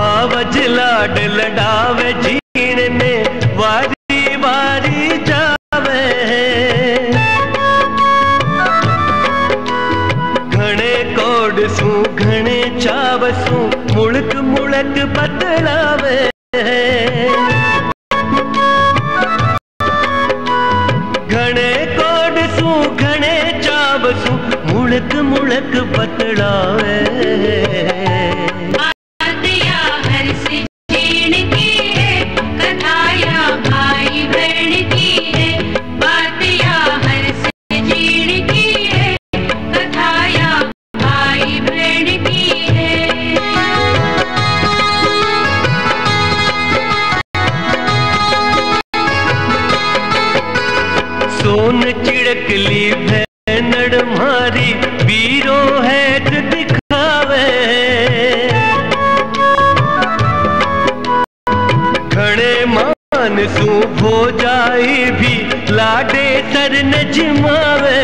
भावज लाड लडावे जीण ने वारी वारी जावे। घणे कोड सू, घणे चाव सू मुड़क मुड़क बतलावे घणे कोड सू, घणे चाव सू मुड़क मुड़क बतलावे सोन चिड़कली भैनड़ मारी वीरो है दिखावे। घणे मान सू हो जाए भी लाडे सर नजमावे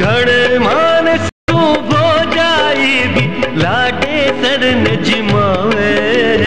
जिमावे। मान सू हो जाई भी लाडे सर नजमावे